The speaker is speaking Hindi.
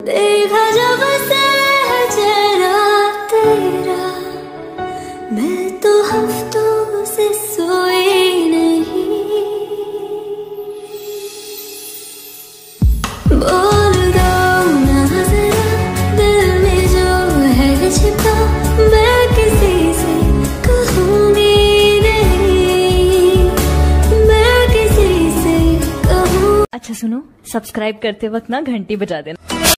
देखा जब से चेहरा तेरा, मैं तो हफ्तों से सोई नहीं। बोल दो ना जरा, दिल में जो है छिपा मैं किसी से कहूँगी नहीं। मैं किसी से कहूँ अच्छा सुनो, सब्सक्राइब करते वक्त ना घंटी बजा देना।